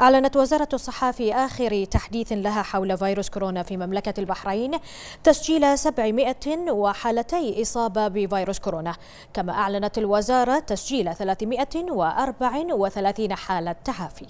أعلنت وزارة الصحة في آخر تحديث لها حول فيروس كورونا في مملكة البحرين تسجيل 700 وحالتي إصابة بفيروس كورونا. كما أعلنت الوزارة تسجيل 334 حالة تعافي